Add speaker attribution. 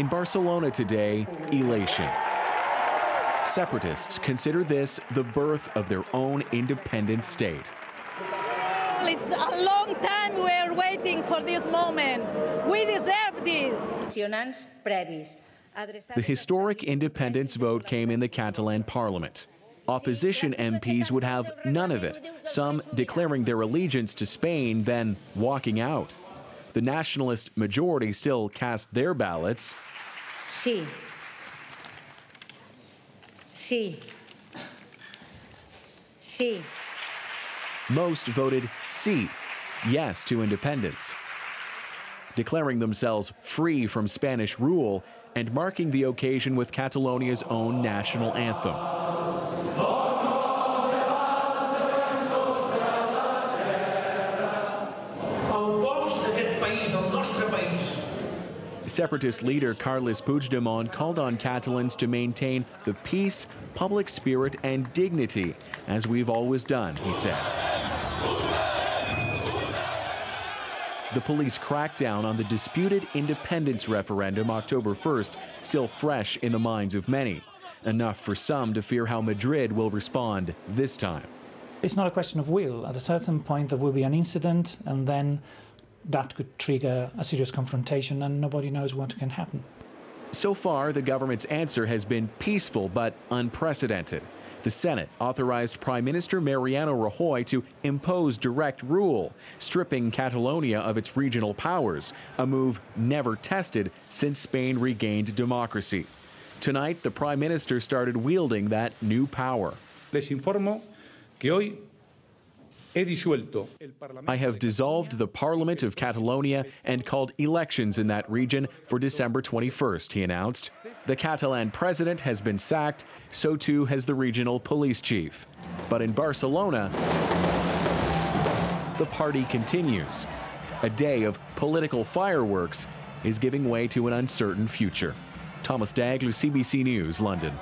Speaker 1: In Barcelona today, elation. Separatists consider this the birth of their own independent state.
Speaker 2: It's a long time we're waiting for this moment. We deserve this.
Speaker 1: The historic independence vote came in the Catalan parliament. Opposition MPs would have none of it, some declaring their allegiance to Spain, then walking out. The nationalist majority still cast their ballots.
Speaker 3: Sí. Sí. Sí.
Speaker 1: Most voted sí, yes to independence, declaring themselves free from Spanish rule and marking the occasion with Catalonia's own national anthem. Separatist leader Carles Puigdemont called on Catalans to maintain the peace, public spirit, and dignity, as we've always done, he said. The police crackdown on the disputed independence referendum October 1st still fresh in the minds of many, enough for some to fear how Madrid will respond this time.
Speaker 4: It's not a question of will. At a certain point, there will be an incident, and then that could trigger a serious confrontation, and nobody knows what can happen.
Speaker 1: So far, the government's answer has been peaceful but unprecedented. The Senate authorized Prime Minister Mariano Rajoy to impose direct rule, stripping Catalonia of its regional powers, a move never tested since Spain regained democracy. Tonight, the Prime Minister started wielding that new power.
Speaker 5: Les informo que hoy
Speaker 1: I have dissolved the Parliament of Catalonia and called elections in that region for December 21st, he announced. The Catalan president has been sacked, so too has the regional police chief. But in Barcelona, the party continues. A day of political fireworks is giving way to an uncertain future. Thomas Daigle, CBC News, London.